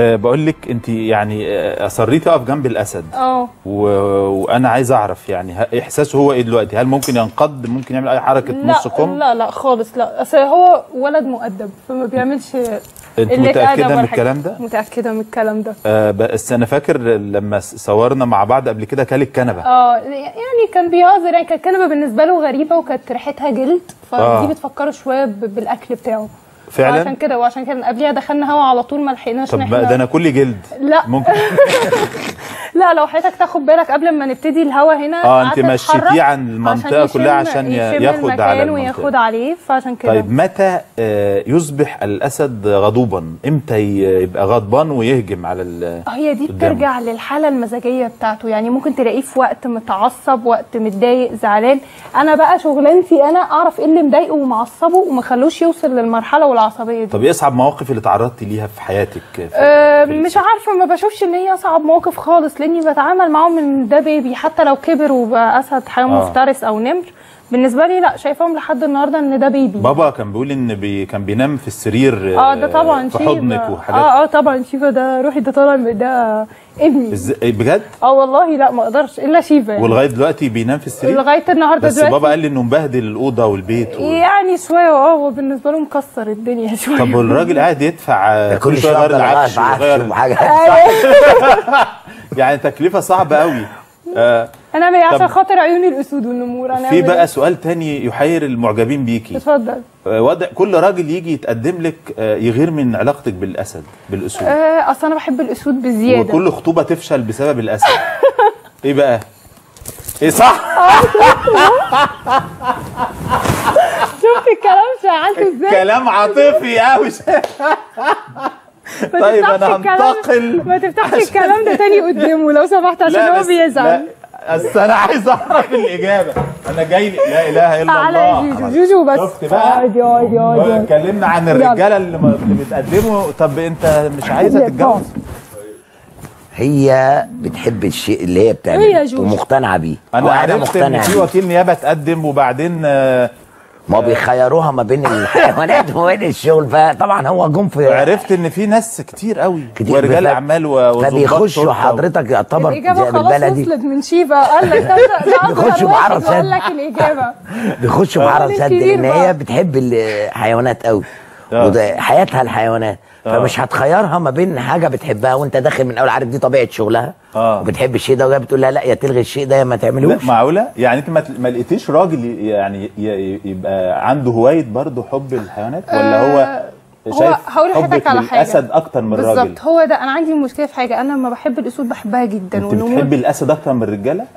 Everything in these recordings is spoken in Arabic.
أه بقول لك انت يعني آه، اصريتي اقف جنب الاسد. آه. و... وأنا عايز اعرف يعني احساسه هو إيه دلوقتي؟ هل ممكن ينقض؟ ممكن يعمل اي حركة نص لا كم؟ لا لا خالص لا. أصل هو ولد مؤدب فما بيعملش انت متأكدة من. الكلام ده؟ متأكدة من الكلام ده. آه بس أنا فاكر لما صورنا مع بعض قبل كده كل الكنبه آه يعني كان بيهزر يعني كانت الكنبه بالنسبة له غريبة وكانت ريحتها جلد فدي آه. بتفكره شوية بالأكل بتاعه. فعلا؟ عشان كده وعشان كده قبليها دخلنا هوا على طول ما لحقناش طب ده أنا كل جلد. لا. ممكن. لا لو حضرتك تاخد بالك قبل ما نبتدي الهوا هنا آه أنت مشيتيه عن المنطقة يشم- كلها عشان ياخد على المنطقة. وياخد عليه فعشان كده. طيب متى آه، يصبح الأسد غضوبا؟ إمتى يبقى غضبان ويهجم على ال هي دي. بترجع للحالة المزاجية بتاعته. يعني ممكن تلاقيه في وقت متعصب وقت متضايق زعلان. أنا بقى شغلانتي أنا أعرف إيه اللي مضايقه ومعصبه وما خلوش يوصل للمرحلة والعصبية دي. طب إيه أصعب مواقف اللي تعرضتي ليها في حياتك؟ في أه في مش عارفة ما بشوفش إن هي أصعب موقف خالص لأني بتعامل معاهم ان ده baby حتى لو كبر وبقى أسد حيوان آه. مفترس أو نمر. بالنسبة لي لا شايفاهم لحد النهارده إن ده baby. بابا كان بيقول إن بي كان بينام في السرير آه ده طبعا في شيفا. حضنك وحاجات. آه آه طبعا شيفا ده روحي ده طالع ده ابني. إز... بجد؟ آه والله لا ما أقدرش إلا شيفا يعني. ولغاية دلوقتي بينام في السرير؟ لغاية النهارده بس دلوقتي. بابا قال لي إنه مبهدل الأوضة والبيت و... يعني شوية آه هو بالنسبة له مكسر الدنيا شوية. طب والراجل قاعد يدفع كل شوية يغير العفش وحاجة. يعني تكلفة صعبة قوي آه أنا بقى عشان خاطر عيون الأسود والنمور أنا في بقى سؤال تاني يحير المعجبين بيكي. اتفضل. آه، وضع كل راجل يجي يتقدم لك آه، يغير من علاقتك بالأسد بالأسود. آه أصل أنا بحب الأسود بزيادة. وكل خطوبة تفشل بسبب الأسد. إيه بقى؟ إيه صح؟ شفت الكلام؟ شغلته إزاي؟ كلام عاطفي قوي ما طيب أنا الكلام- هنتقل. ما تفتحش الكلام ده تاني قدامه لو سمحت عشان هو بيزعل. بس أنا عايز أعرف الإجابة. أنا جاي لا إله إلا تعالى يا الله. جوجو جوجو بس. شفت بقى؟ عادي عادي عادي اتكلمنا عن الرجالة اللي بتقدموا طب أنت مش عايزة تتجوز؟ هي بتحب الشيء اللي هي بتعمله. ومقتنعة بيه. أنا عرفت إن مقتنع في. وكيل نيابة تقدم وبعدين آه، ما هو بيخيروها ما بين الحيوانات وما بين الشغل فطبعا هو جم في عرفت إن في ناس كتير قوي كتير ورجال أعمال و- وظباط فبيخشوا حضرتك يعتبر الإجابة خلاص وصلت من شيفا قال لك بيخشوا بعرض واحد سد. قال لك الإجابة بيخشوا آه. سد لأن. هي بتحب الحيوانات قوي آه. وده حياتها الحيوانات فمش هتخيرها ما بين حاجة بتحبها وانت داخل من أول عارف دي طبيعة شغلها. آه. وبتحب الشيء ده وجايه بتقول لها لا يا تلغي الشيء ده يا ما لا تعملوش معقولة؟ يعني انت ما ما لقيتيش راجل ي- يعني ي- يبقى عنده هواية برضه حب الحيوانات؟ ولا هو هو شايف هقول لحضرتك حبك على حاجة. للأسد أكتر من الراجل بالظبط هو ده. أنا عندي مشكلة في حاجة. أنا لما بحب الأسود بحبها جدا. انت بتحبي الأسد أكتر من الرجالة؟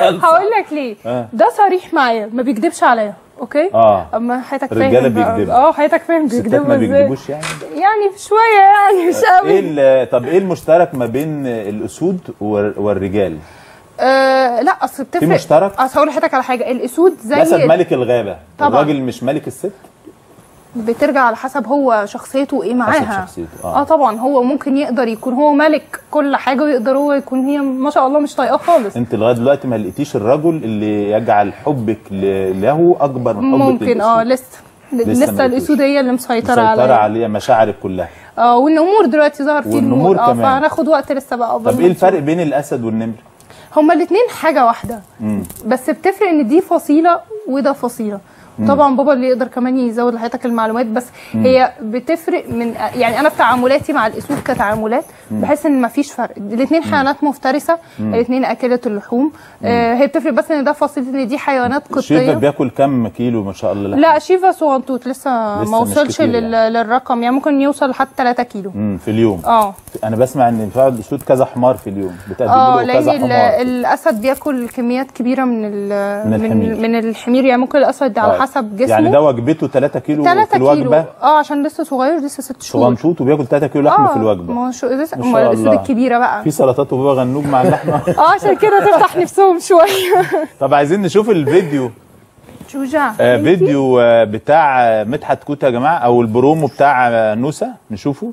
هقول لك ليه آه. ده صريح معايا ما بيكدبش عليا أوكي آه. أما حياتك فاهم الرجالة بقى. بيكدبوا. آه حياتك فاهم بيكدبوا ما إزاي بيكذبوش يعني يعني شوية يعني مش إيه قوي ال- طب إيه المشترك ما بين الأسود وال- والرجال آه لا أصل بتفرق في مشترك؟ أصل هقول لحضرتك على حاجة الأسود زي الاسد ملك الغابة طبعاً. الراجل مش ملك الست بترجع على حسب هو شخصيته إيه معاها. شخصيته، آه. آه طبعا هو ممكن يقدر يكون هو ملك كل حاجة ويقدر هو يكون هي ما شاء الله مش طايقاه خالص. أنت لغاية دلوقتي ما لقيتيش الرجل اللي يجعل حبك له أكبر من حبك ممكن آه. لسه لسه لسه ما الاسود هي اللي مسيطرة مسيطرة عليا. عليه مشاعرك كلها. آه والنمور دلوقتي ظهر فيه النمور. آه. فهناخد وقت لسه بقى طب إيه. الفرق بين الأسد والنمر؟ هما الاثنين حاجة واحدة. بس بتفرق إن دي فصيلة وده فصيلة. طبعا بابا اللي يقدر كمان يزود لحضرتك المعلومات بس هي بتفرق من يعني أنا في تعاملاتي مع الأسود كتعاملات بحس إن مفيش فرق. الاثنين حيوانات مفترسة الاثنين أكلة اللحوم. آه هي بتفرق بس إن ده فصيله إن دي حيوانات شيفا قطية. بياكل كام كيلو ما شاء الله؟ لحم؟ لا شيفا صغنطوط لسه, لسه ما وصلش لل... يعني. للرقم يعني ممكن يوصل لحد 3 كيلو. مم، في اليوم. آه. أنا بسمع إن فعلا الأسود كذا حمار في اليوم بتقدم آه له كذا حمار. الأسد بياكل كميات كبيرة من ال- من الحمير. من, من الحمير. يعني ممكن الأسد على آه. حسب جسمه. يعني ده وجبته 3 كيلو 3 في الوجبة؟ كيلو. آه عشان لسه صغير لسه 6 شهور. صغنطوط وبياكل 3 كيلو لحم في الوجبة. ما هو شو لسه ما أمال الاسود. الكبيرة بقى. في سلطات وبابا غنوج مع اللحمة. آه عشان كده تفتح نفسهم شوية. طب عايزين نشوف الفيديو. شجاع آه فيديو آه بتاع آه، مدحت كوتا يا جماعة أو البرومو بتاع أنوسة. نشوفه.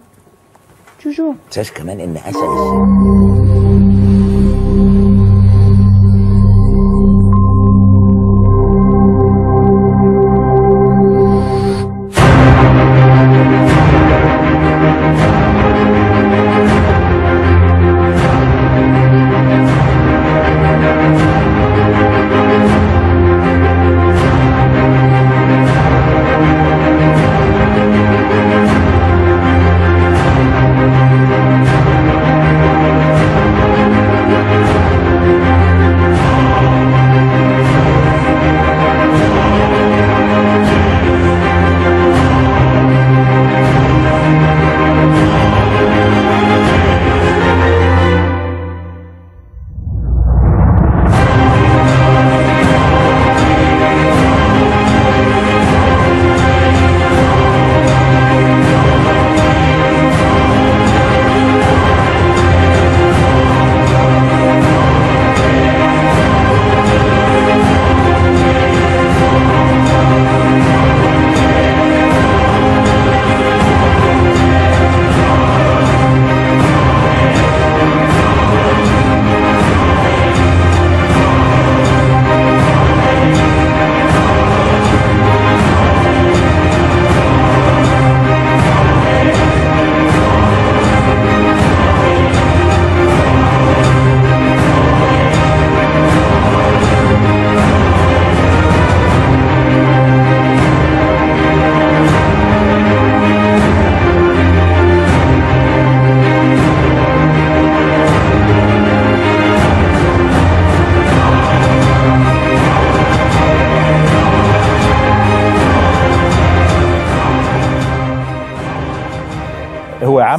جوجو. تنساش كمان إن اسد السن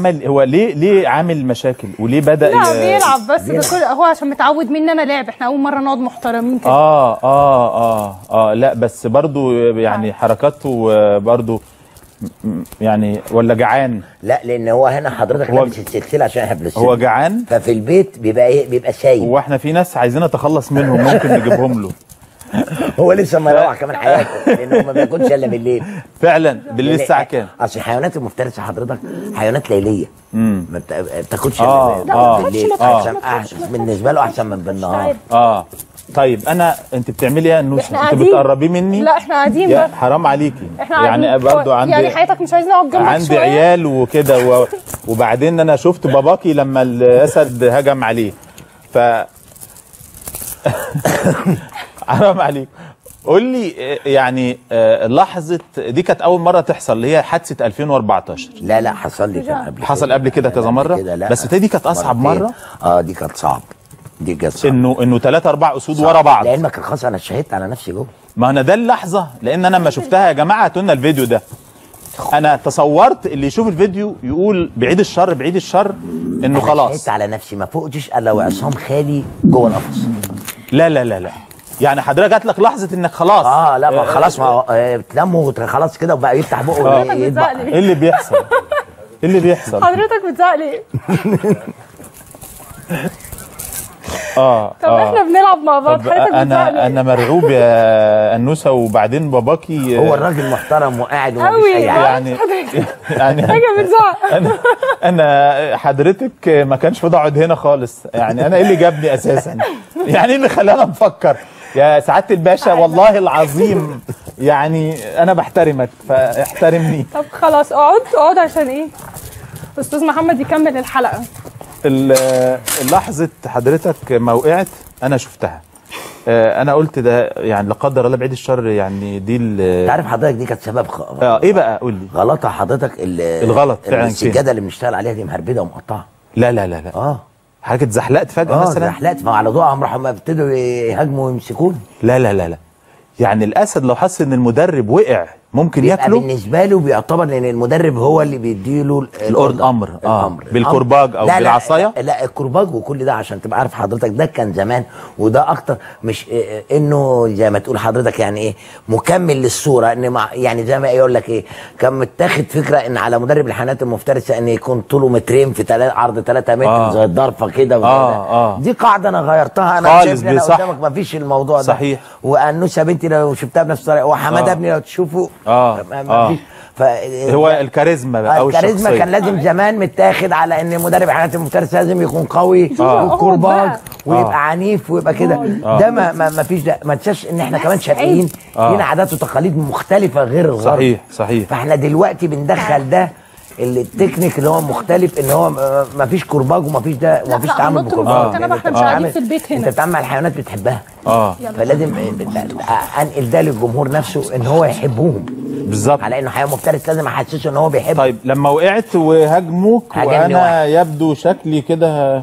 عمل هو ليه ليه عامل مشاكل؟ وليه بدأ لا بيلعب بس بيلعب. ده كل هو عشان متعود مني أنا لعب. إحنا أول مرة نقعد محترمين كده. آه آه آه آه لا بس برضو يعني حركاته آه، برضو م- م- يعني ولا جعان؟ لا لأن هو هنا حضرتك هو- لابس السلسله عشان إحنا بنلبس هو جعان؟ ففي البيت بيبقى إيه؟ بيبقى شايب وإحنا في ناس عايزين نتخلص منهم ممكن نجيبهم له. هو لسه ما يروح كمان حياته لأن هو ما بياكلش إلا بالليل. فعلا بالليل الساعة كام؟ أصل الحيوانات المفترسة حضرتك حيوانات ليلية. ما بتاكلش آه، آه. بالليل. لا، ما احسن تاكلش، أحسن بالنسبة له أحسن من بالنهار. آه. طيب أنا أنت بتعملي إيه يا إحنا أنت. بتقربيه مني؟ لا إحنا قاعدين بس. حرام عليكي. إحنا يعني. برضو عندي يعني حياتك مش عايزين نقعد جنبك عندي شوية؟ عيال وكده و... وبعدين أنا شفت باباكي لما الأسد هجم عليه. ف حرام عليك. قول لي يعني آه، لحظة دي كانت أول مرة تحصل اللي هي حادثة 2014 لا لا حصل لي كان قبل حصل. قبل كده كذا مرة؟ كده، لا. بس دي كانت أصعب مرتين. مرة؟ آه دي كانت صعب. دي كانت صعب. إنه إنه ثلاثة أربع أسود ورا بعض. لعلمك الخاص أنا شهدت على نفسي جوه. ما أنا ده اللحظة لأن أنا لما شفتها يا جماعة هاتوا لنا الفيديو ده. أنا تصورت اللي يشوف الفيديو يقول بعيد الشر بعيد الشر إنه أنا خلاص. شهدت على نفسي ما فوقتش إلا وعصام خالي جوه القفص. لا لا لا لا. يعني حضرتك جات لك لحظة إنك خلاص آه لا ما آه، خلاص ما هو، آه، خلاص كده وبقى يفتح بقه آه. إيه اللي بيحصل؟ إيه اللي بيحصل؟ حضرتك بتزعق ليه؟ آه. طب آه إحنا بنلعب مع بعض حضرتك أنا ليه؟ أنا مرعوب يا أنوسة وبعدين باباكي هو الراجل محترم وقاعد قوي. يعني يعني حاجة بتزعق. أنا أنا حضرتك ما كانش فاضي اقعد هنا خالص. يعني أنا إيه اللي جابني أساسا؟ يعني إيه اللي خلانا نفكر يا سعادة الباشا والله العظيم. يعني أنا بحترمك فاحترمني. طب خلاص اقعد اقعد عشان إيه؟ أستاذ محمد يكمل الحلقة. ال- لحظة حضرتك ما وقعت أنا شفتها. آه، أنا قلت ده يعني لا قدر الله بعيد الشر يعني دي ال- أنت عارف حضرتك دي كانت سبب خ... آه إيه بقى؟ قول لي. غلطة حضرتك ال- الغلط فعلا السجادة اللي بنشتغل عليها دي مهربدة ومقطعة. لا لا لا لا. آه. حضرتك اتزحلقت فجأة آه مثلا؟ زحلقت فعلى ضوءهم راحوا ابتدوا يهاجموا ويمسكوني. لا لا لا لا. يعني الأسد لو حس إن المدرب وقع ممكن ياكله بالنسبة له بيعتبر ان المدرب هو اللي بيديله آه. الأمر بالكرباج أو لا، لا،؟ لا, الكرباج وكل ده عشان تبقى عارف حضرتك ده كان زمان وده أكتر مش إيه إنه زي ما تقول حضرتك يعني إيه مكمل للصورة إن مع يعني زي ما يقول لك إيه كان متاخد فكرة إن على مدرب الحيوانات المفترسه إن يكون طوله مترين في تلا عرض 3 متر آه. زي الضرفة كده آه،. آه. دي قاعدة أنا غيرتها أنا خالص شايف إن أنا صح. قدامك ما فيش الموضوع ده صحيح. وانوسه بنتي لو شفتها بنفس الطريقة وحمادة آه. ابني لو تشوفه آه، آه. فيش ف... هو الكاريزما بقى أو الكاريزما كان لازم زمان متاخد على إن مدرب الحيوانات المفترسه لازم يكون قوي آه. وكرباج بقى. ويبقى آه. عنيف ويبقى كده آه. ده ما, ما, ما فيش ده ما تنساش إن إحنا كمان شرقيين آه. لينا عادات وتقاليد مختلفة غير الغرب صحيح صحيح فإحنا دلوقتي بندخل ده اللي التكنيك اللي هو مختلف إن هو ما- فيش كرباج وما فيش ده وما فيش تعامل بكرباج لأن إحنا مش قاعدين في البيت هنا. أنت بتتعامل مع الحيوانات بتحبها. آه. فلازم أنقل ده للجمهور نفسه إن هو يحبهم. بالظبط. على إنه حيوان مفترس لازم أحسسه إن هو بيحب طيب لما وقعت وهاجموك وأنا واحد. يبدو شكلي كده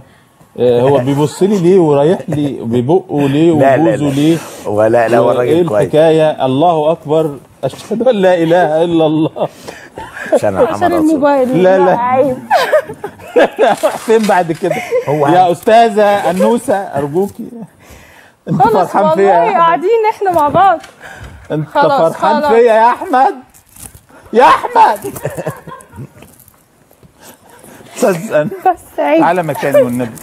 هو بيبص لي ليه ورايح لي بيبقه ليه لا، لا، وبوزه لا. ليه؟ ولا لا هو الراجل كويس. الحكاية؟ الله أكبر. أشهد أن لا إله إلا الله. عشان عشان الموبايل. لا، لا. عيب. فين بعد كده؟ هو يا أستاذة أنوسة أرجوكي. أنت خلاص فرحان فيا والله قاعدين إحنا مع بعض. أنت خلاص، فرحان. فيا يا أحمد؟ يا أحمد! بس عيب تعالى مكاني والنبي.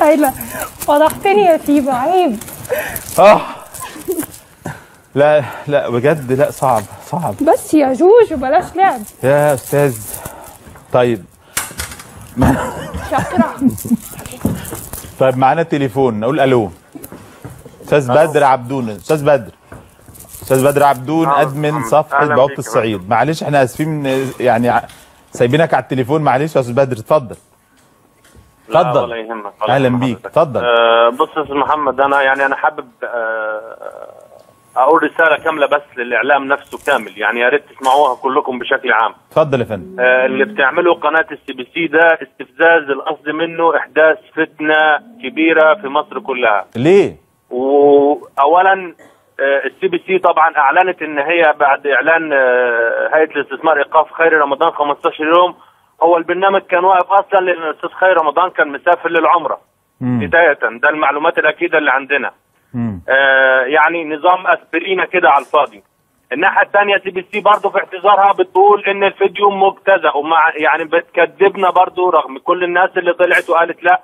هايلة فضحتني يا سيبا عيب. آه. لا لا بجد لا صعب صعب. بس يا جوج وبلاش لعب. يا أستاذ. طيب. شاطرة طيب معانا تليفون نقول ألو. أستاذ بدر عبدون أستاذ بدر. أستاذ بدر عبدون آه، admin. صفحة بوابة الصعيد معلش إحنا آسفين يعني سايبينك على التليفون معلش يا أستاذ بدر اتفضل اتفضل. ولا يهمك يهم بيك. اتفضل. آه بص يا أستاذ محمد أنا يعني أنا حابب آه أقول رسالة كاملة بس للإعلام نفسه كامل يعني يا ريت تسمعوها كلكم بشكل عام اتفضل يا فندم آه اللي بتعمله قناة ال CBC ده استفزاز القصد منه إحداث فتنة كبيرة في مصر كلها ليه واولا ال CBC طبعا أعلنت إن هي بعد إعلان آه، هيئة الاستثمار إيقاف خيري رمضان 15 يوم. هو البرنامج كان واقف أصلا لأن الاستاذ خيري رمضان كان مسافر للعمرة. بداية. ده المعلومات الأكيدة اللي عندنا. آه، يعني نظام أسبرينا كده على الفاضي. الناحية الثانية CBC برضه في اعتذارها بتقول إن الفيديو مبتذل ومع يعني بتكذبنا برضه رغم كل الناس اللي طلعت وقالت لا.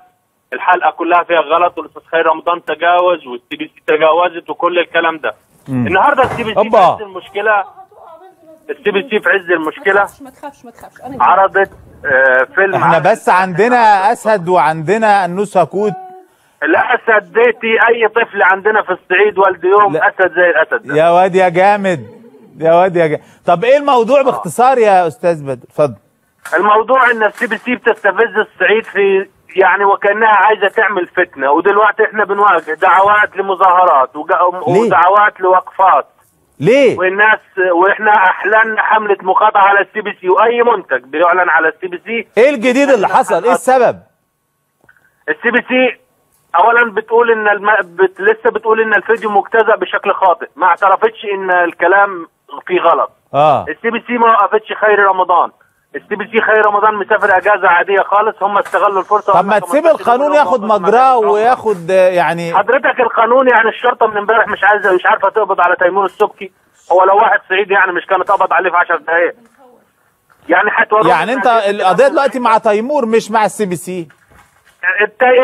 الحلقة كلها فيها غلط والأستاذ خيري رمضان تجاوز وال CBC تجاوزت وكل الكلام ده. مم. النهارده ال CBC في. عز المشكلة ال CBC في عز المشكلة ما تخافش ما تخافش أنا عرضت آه، فيلم إحنا بس عندنا أسد وعندنا أنوسة كوتة. الاسد ديتي أي طفل عندنا في الصعيد والد يوم لا. أسد زي الأسد ده. يا واد يا جامد. يا واد يا جامد طب إيه الموضوع باختصار يا أستاذ بدر؟ اتفضل. الموضوع إن السي بي سي بتستفز الصعيد في يعني وكأنها عايزة تعمل فتنة. ودلوقتي إحنا بنواجه دعوات لمظاهرات؟ ودعوات لوقفات. ليه؟ والناس وإحنا أعلنا حملة مقاطعة على السي بي سي. وأي منتج بيعلن على السي بي سي. إيه الجديد اللي حصل؟ إيه السبب؟ السي بي سي اولا بتقول إن الم... بت... لسه بتقول إن الفيديو مجتزأ بشكل خاطئ. ما اعترفتش إن الكلام فيه غلط. آه. السي بي سي ما وقفتش خير رمضان. السي بي سي خير رمضان مسافر أجازة عادية خالص هم استغلوا الفرصة طب ما تسيب القانون ياخد مجراه وياخد آه، يعني حضرتك القانون يعني الشرطة من امبارح مش عايزة مش عارفة تقبض على تيمور السبكي. هو لو واحد صعيدي يعني مش كانت قبض عليه في 10 دقائق يعني حتى يعني انت القضية دلوقتي مع تيمور مش مع السي بي سي.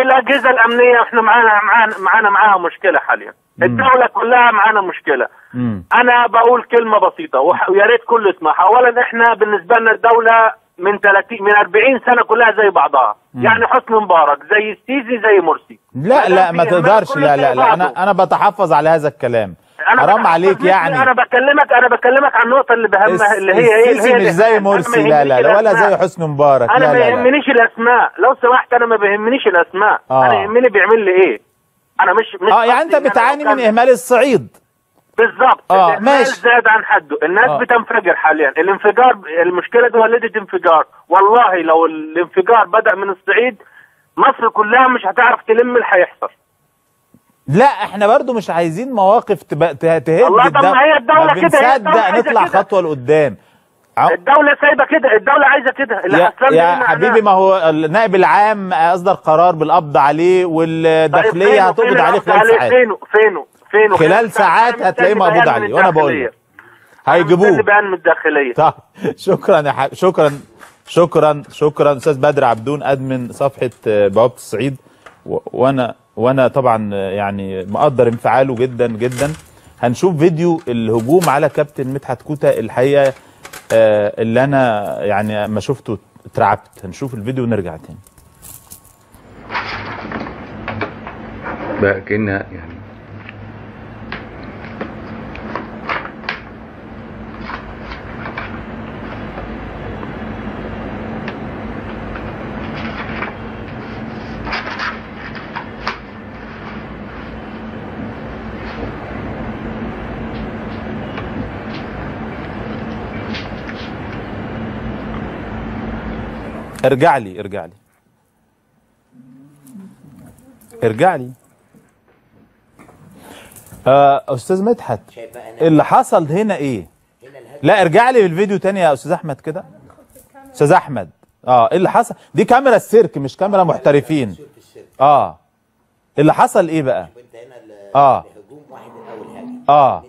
الاجهزه الأمنية إحنا معانا معانا معانا معاها مشكلة حاليا. الدولة كلها معانا مشكلة. مم. أنا بقول كلمة بسيطة ويا ريت كل يسمعها اولا إحنا بالنسبة لنا الدولة من 30 من 40 سنة كلها زي بعضها. يعني حسني مبارك زي السيسي زي مرسي. لا لا ما تقدرش. لا لا لا. أنا أنا بتحفظ على هذا الكلام. أنا حرام عليك يعني. أنا بكلمك أنا بكلمك عن النقطة اللي بهمها اللي هي إيه اللي هي مش زي مرسي. لا لا لا ولا زي حسني مبارك. أنا لا ما يهمنيش الأسماء. لو سمحت أنا ما بيهمنيش الأسماء. آه. أنا يهمني بيعمل لي إيه؟ أنا مش مش آه يعني أنت بتعاني من إهمال الصعيد. بالظبط الإهمال ماشي. زاد عن حده. الناس آه. بتنفجر حاليا. الانفجار المشكلة دي ولدت انفجار والله لو الانفجار بدأ من الصعيد مصر كلها مش هتعرف تلم اللي هيحصل. لا إحنا برضو مش عايزين مواقف تهد والله طب الدولة. ما هي الدولة ما كده، الدولة بنصدق عايزة نطلع كده. خطوة لقدام. الدولة سايبة كده الدولة عايزة كده. اللي يا, يا. حبيبي ما هو النائب العام أصدر قرار بالقبض عليه طيب والداخليه فينه- هتقبض عليه خلال ساعات. فينه؟ فينه؟ فينه خلال ساعات هتلاقيه مقبوض عليه وأنا بقول. لك. هيجيبوه. بيان من الداخليه طب شكرا يا حبيبي شكرا شكرا شكرا أستاذ بدر عبدون أدمن صفحة بوابه الصعيد. وأنا وأنا طبعا آه، يعني مقدر انفعاله جدا جدا. هنشوف فيديو الهجوم على كابتن مدحت كوتا الحقيقة آه، اللي أنا يعني ما شفته اترعبت. هنشوف الفيديو ونرجع تاني. بقى كأنها يعني ارجع لي ارجع لي. ارجع لي. آه أستاذ مدحت اللي حصل هنا إيه؟ لا ارجع لي بالفيديو تاني يا أستاذ أحمد كده. أستاذ أحمد آه إيه اللي حصل دي كاميرا السيرك مش كاميرا محترفين. آه اللي حصل إيه بقى؟ آه. آه.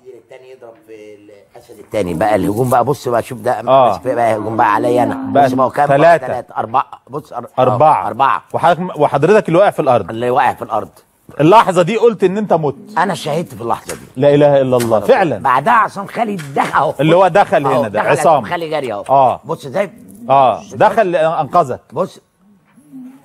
الاسد التاني بقى الهجوم بقى بص بقى شوف ده آه. بس بقى هجوم بقى عليا أنا. بقى بص بقى كام ثلاثة. ثلاثة أربعة. بص أر... أربعة. آه، أربعة. وحضرتك وحضرتك اللي واقع في الأرض. اللي واقع في الأرض. اللحظة دي قلت إن أنت مت. أنا شهدت في اللحظة دي. لا إله إلا الله. فعلا. بعدها عصام خالد دخل أهو. اللي هو دخل هنا ده عصام. خالد جري أهو. آه. بص إزاي آه. دخل أنقذك بص.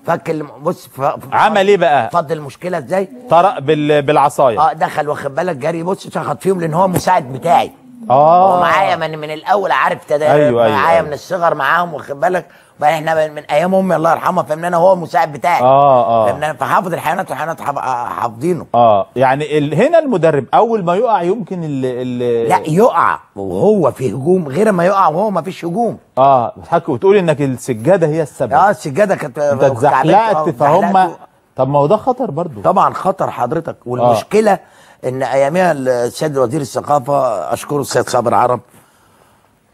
فك بص ف... عمل إيه بقى؟ فض المشكلة إزاي؟ طرق بال... بالعصاية. آه دخل واخد بالك جري بص شخط فيهم لأن هو مساعد بتاعي. آه. معايا من من الأول عارف تدا أيوة، أيوة، معايا أيوة. من الصغر معاهم واخد بالك؟ بقى إحنا من, أيام أمي الله يرحمها فهمنا أنا هو المساعد بتاعي. آه آه. فحافظ الحيوانات والحيوانات حاف- حافظينه. آه. يعني ال... هنا المدرب أول ما يقع يمكن ال... ال... لا يقع وهو في هجوم غير ما يقع وهو ما فيش هجوم. آه. بتحكي وتقول إنك السجادة هي السبب. آه السجادة كانت أنت اتزحلقت آه، فهم. طب ما هو ده خطر برضو طبعا خطر حضرتك. والمشكلة إن أيامها السيد وزير الثقافة اشكره السيد صابر عرب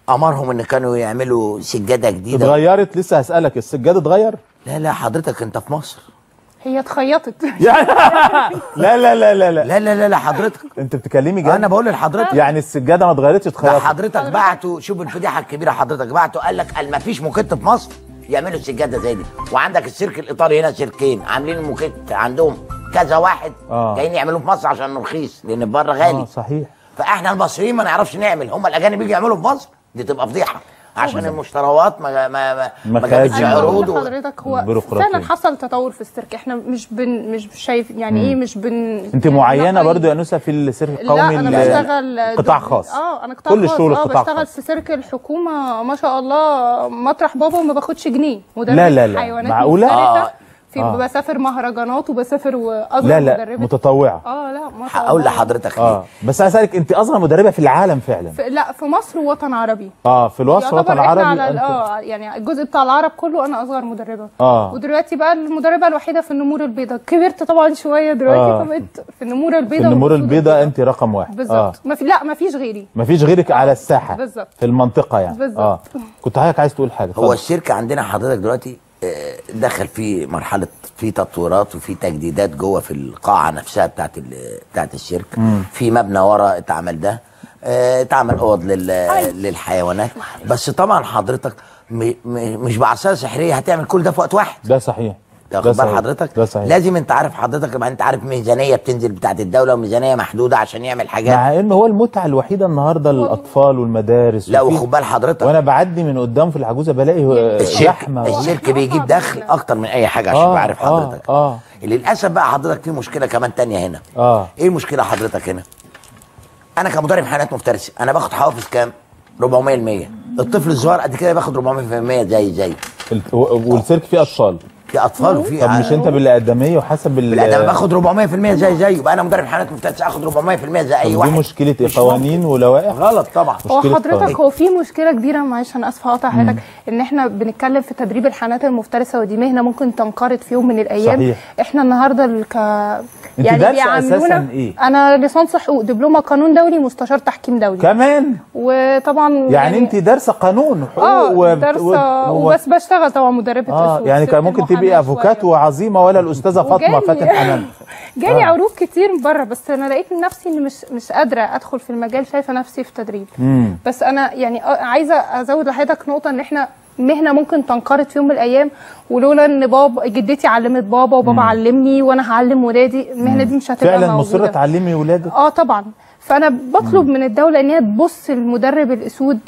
أمرهم إن كانوا يعملوا سجادة جديدة. اتغيرت؟ لسه هسألك السجاد اتغير؟ لا لا حضرتك أنت في مصر. هي اتخيطت. لا لا لا لا لا لا لا. لا لا حضرتك. أنت بتكلمي جد؟ أنا بقول لحضرتك. يعني السجادة ما اتغيرتش؟ اتخيطت. حضرتك بعتوا شوف الفضيحة الكبيرة حضرتك بعتوا قال لك قال ما فيش موكيت في مصر يعملوا السجاده زي دي. وعندك السيرك الإيطالي هنا سيركين عاملين الموكيت عندهم. كذا واحد آه. جايين يعملوه في مصر عشان رخيص لأن بره غالي آه صحيح فإحنا المصريين ما نعرفش نعمل هم الأجانب يجوا يعملوا في مصر دي تبقى فضيحة عشان المشتروات ما ما ما, ما مخازن. جابتش أنا عروض و... لحضرتك هو. فعلا حصل تطور في السيرك إحنا مش بن مش شايف يعني إيه مش بن أنت يعني معينة نقي- برضو يا نوسة في السيرك لا القومي أنا ال- بشتغل قطاع خاص آه أنا قطاع كل خاص الشغل آه قطاع بشتغل خاص في سيرك الحكومة ما شاء الله مطرح بابا وما باخدش جنيه مدرب لا، لا، لا. مفترسة. آه. في آه. بسافر مهرجانات وبسافر واصغر لا لا مدربة. متطوعة. آه لا ما شاء هقول. لحضرتك. ليه آه. بس أنا أسألك أنت اصغر مدربة في العالم فعلا؟ في لا في مصر ووطن عربي. آه في الوصف يعتبر الوطن إحنا العربي على ال- أنت- آه يعني الجزء بتاع العرب كله أنا اصغر مدربة. آه. ودلوقتي بقى المدربة الوحيدة في النمور البيضاء. كبرت طبعا شوية دلوقتي آه. فبقيت في النمور في البيضاء النمور والأسود البيضاء أنت رقم واحد. بالظبط. ما في لا ما فيش غيري. مفيش غيرك على الساحة. بالظبط. في المنطقة يعني. بالظبط. آه كنت حضرتك عايز تقول حاجة؟ هو. الشركة عندنا حضرتك دلوقتي آه، دخل في مرحلة في تطويرات وفي تجديدات جوه في القاعة نفسها بتاعت بتاعت الشركة. في مبنى ورا اتعمل ده. آه، اتعمل أوض لل- للحيوانات. بس طبعا حضرتك مش بعصايه سحرية هتعمل كل ده في وقت واحد. ده صحيح. واخد ده بال صحيح. حضرتك؟ ده صحيح. لازم أنت عارف حضرتك يبقى أنت عارف ميزانية بتنزل بتاعت الدولة وميزانية محدودة عشان يعمل حاجات. مع ان هو المتعة الوحيدة النهارده للاطفال والمدارس لا وخد بال حضرتك. وأنا بعدي من قدام في العجوزة بلاقي آه، الشرك زحمه الشرك بيجيب دخل أكتر من أي حاجة عشان آه، تبقى عارف آه، حضرتك. آه. للأسف بقى حضرتك في مشكلة كمان تانية هنا. آه. إيه المشكلة حضرتك هنا؟ أنا كمدرب حيوانات مفترسه أنا باخد حوافز كام؟ 400% الطفل الصغير قد كده باخد 400% زي زي. والسيرك فيه أطفال. في اطفال وفي طب مش أنت بالادميه وحسب ال أنا باخد 400% زي زي يبقى أنا مدرب حيوانات مفترسه آخد 400% زي أي دي واحد. مشكلة إيه مش قوانين ولوائح؟ غلط طبعا. هو حضرتك. هو في مشكلة كبيرة معلش أنا آسفة أقطع حضرتك ان إحنا بنتكلم في تدريب الحيوانات المفترسة ودي مهنة ممكن تنقرض في يوم من الأيام صحيح. إحنا النهارده ال- ك دارسة أساساً إيه؟ أنا ليسانس حقوق دبلومة قانون دولي مستشار تحكيم دولي كمان وطبعا يعني انت دارسه قانون حقوق آه و- دارسه و- و- وبس بشتغل طبعا مدربة آه أسود، يعني كان ممكن تبقي محامية افوكاتو شوية. عظيمه ولا الأستاذة فاطمة فاتن حنان جالي آه. عروض كتير بره بس أنا لقيت نفسي إني مش مش قادرة أدخل في المجال شايفة نفسي في تدريب مم. بس أنا يعني آه، عايزة أزود لحضرتك نقطة إن إحنا مهنة ممكن تنقرض في يوم من الأيام ولولا إن بابا جدتي علمت بابا وبابا علمني وأنا هعلم ولادي المهنة دي مش هتبقى فعلا مصره تعلمي ولادك؟ آه طبعا. فأنا بطلب من الدولة إن هي تبص المدرب الأسود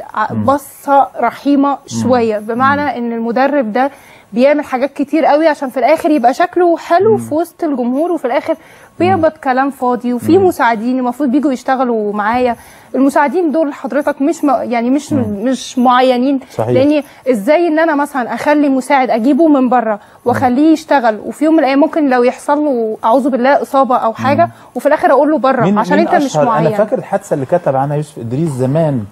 بصة رحيمة شوية بمعنى إن المدرب ده بيعمل حاجات كتير قوي عشان في الآخر يبقى شكله حلو في وسط الجمهور وفي الآخر بيقبض كلام فاضي وفي مساعدين المفروض بيجوا يشتغلوا معايا. المساعدين دول حضرتك مش م... يعني مش مش معينين. صحيح. لأن إزاي إن أنا مثلا أخلي مساعد أجيبه من بره وأخليه يشتغل وفي يوم من الأيام ممكن لو يحصل له أعوذ بالله إصابة أو حاجة وفي الآخر أقول له بره عشان أنت مش؟ معين أنا فاكر الحادثة اللي كتب عنها يوسف إدريس زمان.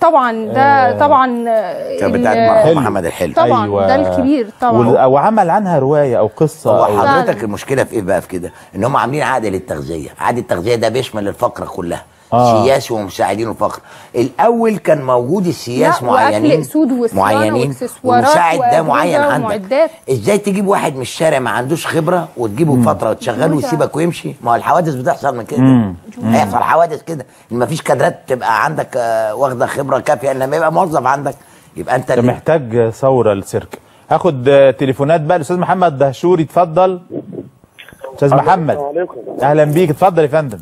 طبعا ده آه. طبعا آه، كان بتاعت مرحوم حلو. محمد الحلو طبعا أيوة. ده الكبير طبعا وال- أو عمل عنها رواية أو قصة هو أو حضرتك. المشكلة في إيه بقى في كده إن هم عاملين عقد للتغذية عقد التغذية ده بيشمل الفقره كلها آه. سياس ومساعدين الفقر الأول كان موجود السياس معينين وصيانة معينين والمساعد ده معين عندك. ومعدات. إزاي تجيب واحد من الشارع ما عندوش خبرة وتجيبه فترة وتشغله ويسيبك ويمشي؟ ما هو الحوادث بتحصل من كده. هيحصل حوادث كده. إن مفيش كادرات تبقى عندك آه، واخدة خبرة كافية. إن لما يبقى موظف عندك يبقى أنت اللي- محتاج ثورة السيرك هاخد آه، تليفونات بقى. الأستاذ محمد دهشوري اتفضل. أستاذ محمد. السلام عليكم. أهلا بيك. اتفضل يا فندم.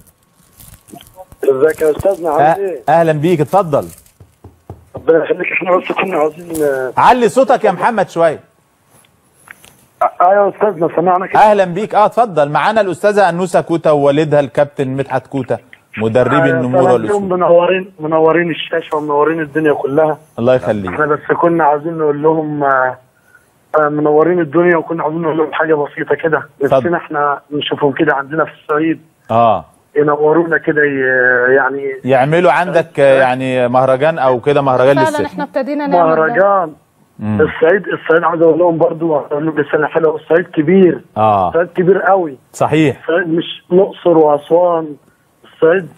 ازيك يا استاذنا عامل أه- إيه؟ أهلا بيك اتفضل. ربنا يخليك إحنا بس كنا عاوزين آه، علي صوتك يا محمد شوية. أيوه يا استاذنا سمعنا كده. أهلا بيك. آه اتفضل. معانا الأستاذة أنوسة كوتا ووالدها الكابتن مدحت كوتا مدربي آه، النمور سلام والاسود لهم منورين منورين الشاشة ومنورين الدنيا كلها. الله يخليك. إحنا بس كنا عاوزين نقول لهم آه، آه، منورين الدنيا وكنا عاوزين نقول لهم حاجة بسيطة كده. نفسنا إحنا نشوفهم كده عندنا في الصعيد. آه. ينورونا كده ي- يعني يعملوا عندك يعني مهرجان أو كده مهرجان فعلا للسيرك إحنا ابتدينا نعمل. مهرجان. مم. الصعيد الصعيد عاوز أقول لهم برضو أقول لهم رساله حلوة. الصعيد كبير. آه. الصعيد كبير قوي. صحيح. الصعيد مش الاقصر وأسوان. الصعيد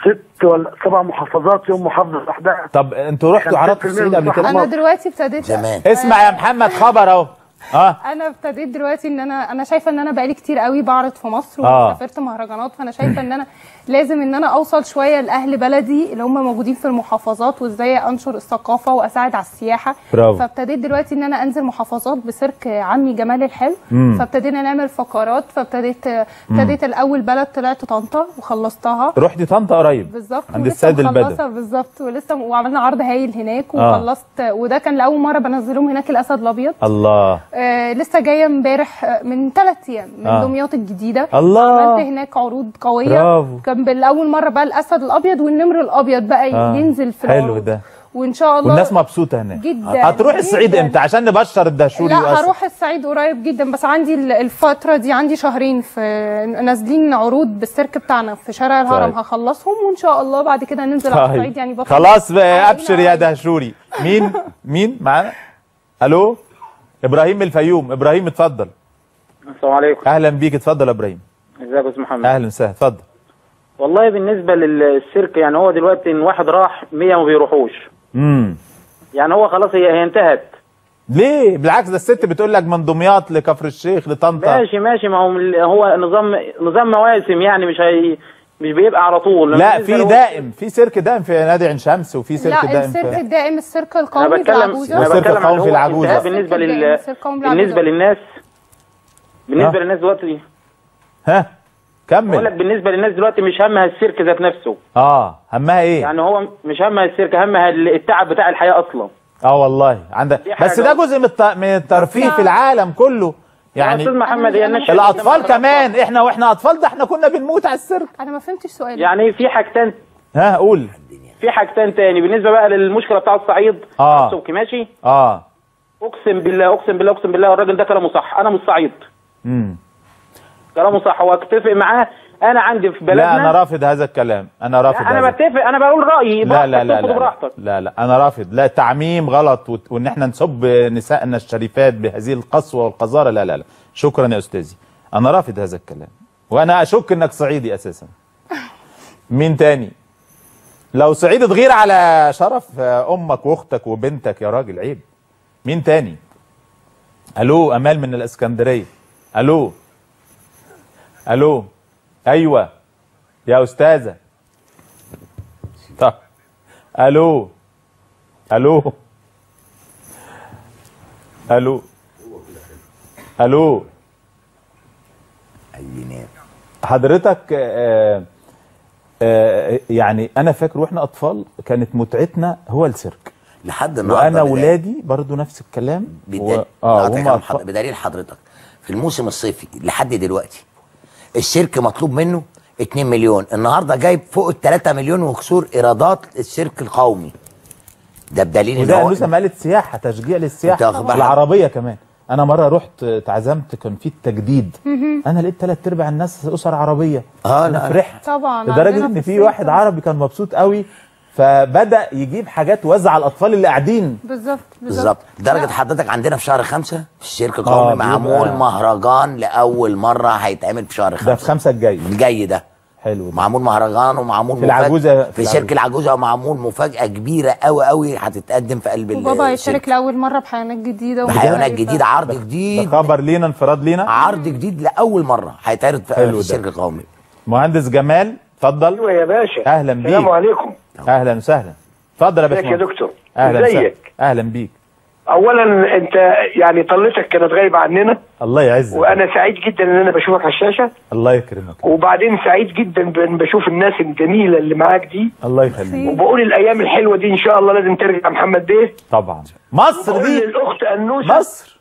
ست ولا سبع محافظات يوم محافظة لوحدها طب أنتوا رحتوا عرضتوا 6% الصعيد قبل كده؟ أنا دلوقتي ابتديت اسمع يا محمد خبر أهو. آه أنا ابتديت دلوقتي إن أنا أنا شايفة إن أنا بقالي كتير قوي بعرض في مصر آه. وسافرت مهرجانات فأنا شايفة إن أنا لازم إن أنا أوصل شوية لأهل بلدي اللي هم موجودين في المحافظات وإزاي أنشر الثقافة وأساعد على السياحة. برافو. فابتديت دلوقتي إن أنا أنزل محافظات بسيرك عمي جمال الحلو. فابتدينا نعمل فقرات. فابتديت ابتديت الأول بلد طلعت طنطا وخلصتها. رحتي طنطا قريب. بالظبط. عند السيد مخلصة. بالظبط. ولسه وعملنا عرض هايل هناك آه. وخلصت. وده كان لأول مرة بنزلهم هناك الأسد الأبيض. الله. آه لسه جاية امبارح آه، من ثلاث أيام من آه. آه. دمياط الجديدة. الله. عملت هناك عروض قوية. برافو. كان بالاول مرة بقى الأسد الأبيض والنمر الأبيض بقى آه. ينزل في حلو. ده. وإن شاء الله والناس مبسوطة هناك. جدا هتروح الصعيد. إمتى؟ عشان نبشر الدهشوري لا. هروح الصعيد قريب جدا بس عندي ال- الفترة دي عندي شهرين في نازلين عروض بالسيرك بتاعنا في شارع الهرم. طيب. هخلصهم وإن شاء الله بعد كده ننزل على الصعيد طيب يعني بطل خلاص بقى أبشر يا. دهشوري. مين؟ مين معانا؟ ألو؟ إبراهيم من الفيوم. إبراهيم اتفضل. السلام عليكم. أهلا بيك. اتفضل يا إبراهيم. إزيك يا أستاذ محمد؟ أهلا وسهلا. اتفضل. والله بالنسبة للسيرك يعني هو دلوقتي إن واحد راح 100 ما بيروحوش. امم يعني هو خلاص هي هي انتهت. ليه؟ بالعكس ده الست بتقول لك من دمياط لكفر الشيخ لطنطا. ماشي ماشي ما هو هو نظام نظام مواسم يعني مش هي مش بيبقى على طول. لا في دائم في سيرك دائم في نادي عين شمس وفي سيرك لا دائم السيرك في الدائم السيرك القومي في العجوزه أنا بتكلم القومي في. انتهاء بالنسبة السيرك لل السيرك بالنسبة. للناس بالنسبة؟ للناس دلوقتي ها؟ بقول لك كمل بالنسبة للناس دلوقتي مش همها السيرك ذات نفسه. آه همها إيه؟ يعني هو مش همها السيرك همها التعب بتاع الحياة أصلا. آه والله. عندك. بس ده جزء من الت- من الترفيه في العالم كله. يا يعني أستاذ محمد هي الناس الأطفال كمان إحنا وإحنا أطفال ده إحنا كنا بنموت على السيرك. أنا ما فهمتش سؤالك. يعني في حاجتين. ها قول. في حاجتين تاني. بالنسبة بقى للمشكلة بتاع الصعيد. آه. السبكي ماشي؟ آه. أقسم بالله أقسم بالله أقسم بالله الراجل ده كلامه صح. أنا مش صعيد. امم كلامه صح. واتفق معاه. أنا عندي في بلدنا لا أنا رافض هذا الكلام. أنا رافض أنا بتفق. أنا بقول رأيي. لا لا لا لا, لا. لا أنا رافض. لا تعميم غلط وإن إحنا نسب نسائنا الشريفات بهذه القسوة والقذارة. لا لا لا. شكرا يا أستاذي. أنا رافض هذا الكلام. وأنا أشك إنك صعيدي أساسا. مين تاني؟ لو صعيدي تغير على شرف أمك وأختك وبنتك يا راجل عيب. مين تاني؟ ألو أمال من الإسكندرية. ألو. ألو؟ أيوه. يا أستاذة. طب. ألو. ألو. ألو. ألو. عينات حضرتك آه آه يعني أنا فاكر وإحنا أطفال كانت متعتنا هو السيرك. لحد النهارده وأنا ولادي برضو نفس الكلام. بدليل أطفال. حض- بدليل حضرتك. في الموسم الصيفي لحد دلوقتي السيرك مطلوب منه 2 مليون. النهارده جايب فوق ال 3 مليون وكسور إيرادات السيرك القومي. ده بدليل إن هو انوثه مالت سياحة تشجيع للسياحة؟ العربيه كمان. أنا مرة رحت اتعزمت كان في التجديد. أنا لقيت ثلاث أرباع الناس أسر عربية. أنا لا. فرحت طبعا لدرجة إن في واحد ده. عربي كان مبسوط قوي فبدأ يجيب حاجات وزع على الأطفال اللي قاعدين. بالظبط بالظبط. لدرجه لا. حضرتك عندنا في شهر خمسة في القومي آه، معمول بيبقى- مهرجان لأول مرة هيتعمل في شهر ده في خمسة. خمسة الجاي. الجاي ده. حلو. ده. معمول مهرجان ومعمول في العجوزة- في في سيرك العجوزة ومعمول مفاجأة كبيرة قوي قوي هتتقدم في قلب وبابا السيرك. هيشارك لأول مرة بحيوانات جديدة بحيوانات ومختلفة. جديدة عرض ده جديد. خبر لينا انفراد لينا. عرض جديد لأول مرة هيتعرض في, في. السيرك القومي مهندس جمال اتفضل. أيوه يا باشا. أهلا بيك. السلام عليكم. أهلا وسهلا. اتفضل يا ازيك يا باشمهندس دكتور. أهلا وسهلا. إزيك؟ أهلا بيك. اولا أنت يعني طلتك كانت غايبة عننا. الله يعزك. وأنا سعيد جدا إن أنا بشوفك على الشاشة. الله يكرمك. وبعدين سعيد جدا بأن بشوف الناس الجميلة اللي معاك دي. الله يخليك. وبقول الأيام الحلوة دي إن شاء الله لازم ترجع محمد بيه. طبعا. مصر دي. للأخت أنوسة. مصر.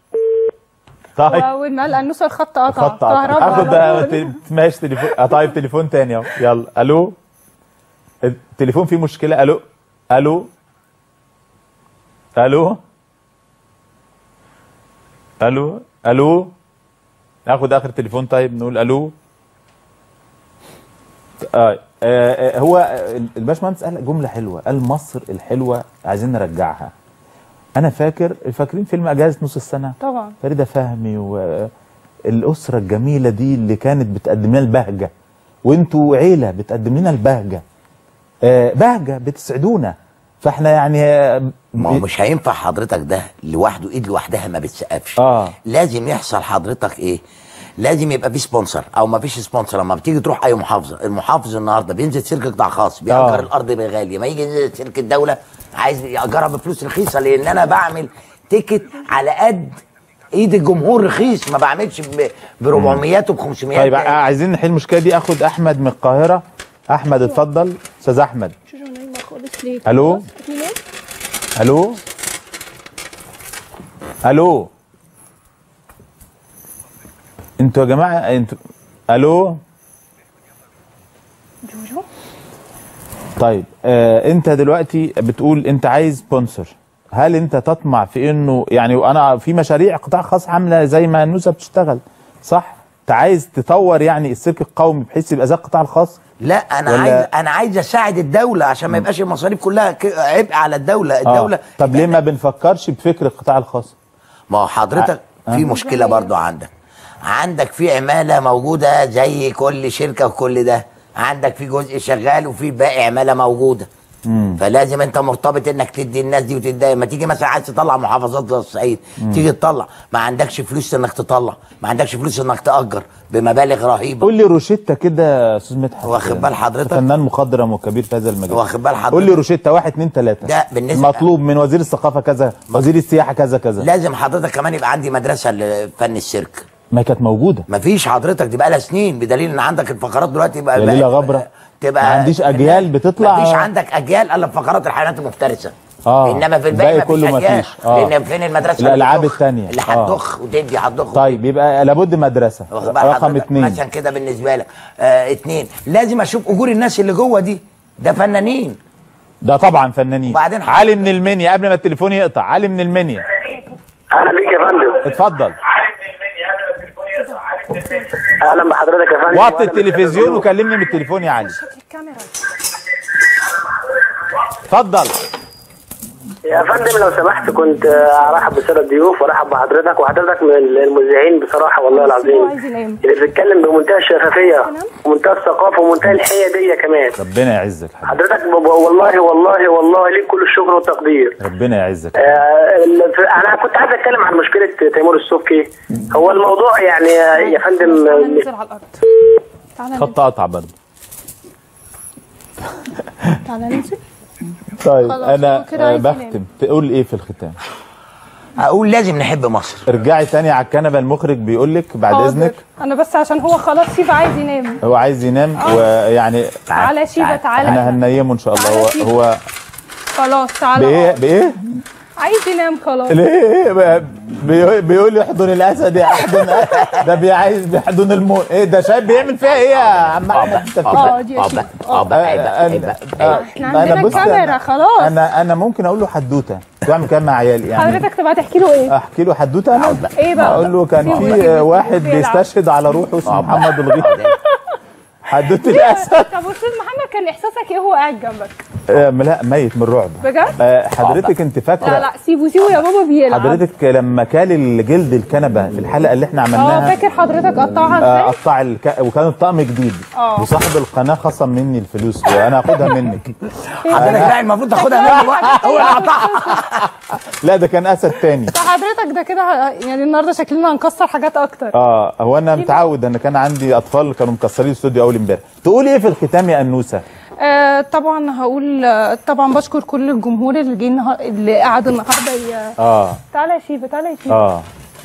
طيب. واول ما الانوثه الخط قطع خط قطع. آخد كهرباء ت- ماشي تليفون آه، طيب تليفون تاني. اهو يلا. ألو؟ التليفون فيه مشكلة. ألو؟ ألو؟ ألو؟ ألو؟ ألو؟ ناخد آخر تليفون طيب نقول ألو. آه آه هو الباشمهندس قال جملة حلوة قال مصر الحلوة عايزين نرجعها. أنا فاكر فاكرين فيلم أجازة نص السنة؟ طبعا. فريدة فهمي والاسره الجميلة دي اللي كانت بتقدم لنا البهجة وأنتوا عيله بتقدم لنا البهجة. بهجة بتسعدونا. فاحنا يعني آه، ما هو مش هينفع حضرتك ده لوحده ايد لوحدها ما بتسقفش. آه. لازم يحصل حضرتك إيه؟ لازم يبقى في sponsor أو ما فيش sponsor. لما بتيجي تروح أي محافظة المحافظ النهارده بينزل سيرك قطاع خاص بيأجر آه. الأرض بغاليه ما يجي ينزل سيرك الدولة عايز يأجرها بفلوس رخيصة لأن أنا بعمل ticket على قد إيد الجمهور رخيص. ما بعملش ب 400 وب 500 طيب آه، عايزين نحل المشكلة دي. أخد أحمد من القاهرة. أحمد اتفضل. أستاذ أحمد. ألو؟ ألو؟ ألو؟ أنتوا يا جماعة أنتوا ألو؟ طيب آه انت دلوقتي بتقول انت عايز سبونسر هل انت تطمع في انه يعني أنا في مشاريع قطاع خاص عاملة زي ما نوسة بتشتغل صح؟ انت عايز تطور يعني السلك القومي بحيث يبقى زي القطاع الخاص؟ لا أنا ولا- عايز أنا عايز أساعد الدولة عشان ما يبقاش المصاريف كلها عبء على الدولة. الدولة آه. طب ليه ما بنفكرش بفكر القطاع الخاص؟ ما هو حضرتك في مشكلة برضو عندك. عندك في عمالة موجودة زي كل شركة وكل ده. عندك في جزء شغال وفي باقي عمالة موجودة. فلازم انت مرتبط انك تدي الناس دي وتدي. ما تيجي مثلا عايز تطلع محافظات زي الصعيد تيجي تطلع. ما عندكش فلوس انك تطلع. ما عندكش فلوس انك تأجر بمبالغ رهيبة. قول لي روشيتا كده يا أستاذ مدحت. واخد بال حضرتك؟ فنان مخضرم وكبير في هذا المجال. واخد بال حضرتك؟ قول لي روشيتا واحد اتنين تلاتة. ده بالنسبة- مطلوب من وزير الثقافة كذا وزير السياحة كذا كذا. لازم حضرتك كمان يبقى عندي مدرسة لفن السيرك ما كانت موجودة. مفيش حضرتك دي بقى لها سنين. بدليل إن عندك الفقرات دلوقتي بقى بقى- غبرة. تبقى ما عنديش أجيال بتطلع- مفيش عندك أجيال إلا في فقرات الحيوانات المفترسة آه. إنما في الباقي كله أجيال. مفيش. آه. لأن فين المدرسة اللي بتضخ؟ التانية. اللي آه. هتضخ وتدي هتضخ طيب يبقى لابد مدرسة رقم؟ اتنين مثلا كده بالنسبة لك آه اتنين لازم أشوف أجور الناس اللي جوه دي ده فنانين ده طبعا فنانين وبعدين علي من المنيا قبل ما التليفون يقطع علي من المنيا أهلا بيك يا فندم اتفضل أهلا بحضرتك يا فندم. وطي التلفزيون. وكلمني من التليفون يا علي. الكاميرا. اتفضل. يا فندم لو سمحت كنت آه، أرحب بالساده الضيوف وأرحب بحضرتك وحضرتك من المذيعين بصراحة والله العظيم. اللي بيتكلم بمنتهى الشفافية ومنتهى الثقافة ومنتهى الحيادية كمان. ربنا يعزك حضرتك والله والله والله ليك كل الشكر والتقدير. ربنا يعزك. آه، أنا كنت عايز أتكلم عن مشكلة تيمور السبكي. هو الموضوع يعني آه، يا فندم تعالى آه، ننزل على الأرض. ننزل خط قطع برضه تعالى ننزل طيب أنا آه،. بختم. تقول إيه في الختام؟ أقول لازم نحب مصر. ارجعي تاني على الكنبة المخرج بيقول لك بعد حاضر. إذنك. أنا بس عشان هو خلاص شيبة عايز ينام. هو عايز ينام ويعني تعالى شيبة تعالى إحنا هننيمه إن شاء الله. هو. هو خلاص تعالى بإيه. بإيه؟ عايز ينام خلاص. ليه؟ بيقول- بيقول يحضن الأسد يا احضن ده بيعايز بيحضن الموت. إيه ده شايف بيعمل فيها إيه يا عم أحمد؟ أنت آه دي آه إحنا عندنا بص كاميرا خلاص. أنا أنا ممكن أقول له حدوتة. بعمل كده مع عيالي يعني. حضرتك تبقى تحكي له إيه؟ أحكي له حدوتة أنا؟ إيه بقى؟ أقول له كان في. واحد. بيستشهد على روحه اسمه محمد الغيث. حدوتة الأسد. طب أستاذ محمد كان إحساسك إيه وهو قاعد جنبك؟ آه، لا ميت من الرعب. بجد؟ آه، حضرتك انت لا فاكرة لا سيبه سيبه يا بابا بيلعب. حضرتك لما كال الجلد الكنبة في الحلقة اللي إحنا آه عملناها فاكر حضرتك قطعها آه، إزاي قطع الك... وكان الطقم جديد. آه. وصاحب القناة خصم مني الفلوس وأنا هاخدها منك. حضرتك لا المفروض تاخدها بقى هو اللي قطعها. لا ده كان أسد تاني. فحضرتك ده كده يعني النهارده شكلنا هنكسر حاجات أكتر. آه هو أنا متعود إن كان عندي أطفال كانوا مكسرين الاستوديو أول امبارح. تقول إيه في الختام يا أنوسة؟ آه طبعا هقول آه طبعا بشكر كل الجمهور اللي جه النهار- اللي قعد النهارده ي- آه. تعالى يا شيبه تعالى يا شيبه آه.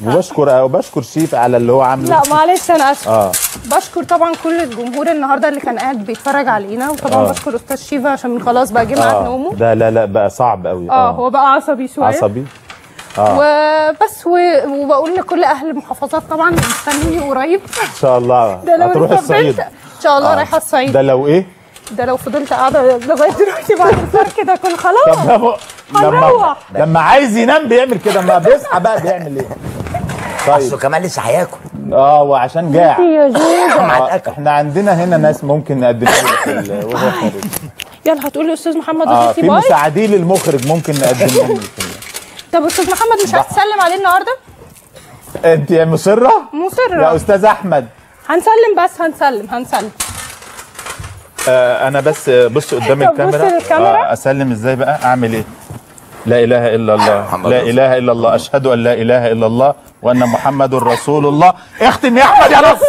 وبشكر وبشكر شيف على اللي هو عامله. لا معلش أنا اسفه آه. بشكر طبعا كل الجمهور النهارده اللي كان قاعد بيتفرج علينا وطبعا آه. بشكر أستاذ شيفا عشان خلاص بقى جه ميعاد آه. نومه. ده لا لا بقى صعب قوي آه هو بقى عصبي شوية. عصبي. آه. وبس و- وبقول لكل أهل المحافظات طبعا مستنيني قريب. إن شاء الله. هتروح الصعيد. إن شاء الله رايحة الصعيد. ده لو إيه؟ ده لو فضلت قاعدة لغاية دلوقتي بعد الفطار كده أكون خلاص. طب لما لما هنروح. لما عايز ينام بيعمل كده لما بيصحى بقى بيعمل إيه؟ أصله طيب كمان لسه هياكل. آه وعشان جاع. يا جوجة مع آه، إحنا عندنا هنا ناس ممكن نقدم ال- وهو خارج. يلا هتقول لي أستاذ محمد آه وجيتي في مساعدين للمخرج ممكن نقدم لهم في- طب أستاذ محمد مش هتسلم عليه النهارده؟ أنت يا مصرة. يا أستاذ أحمد. هنسلم بس هنسلم هنسلم. آه أنا بس بص قدام الكاميرا. للكاميرا. آه أسلم إزاي بقى؟ أعمل إيه؟ لا إله إلا الله. لا إله إلا الله. أشهد أن لا إله إلا الله وأن محمد رسول الله. اختم يا أحمد يا نصر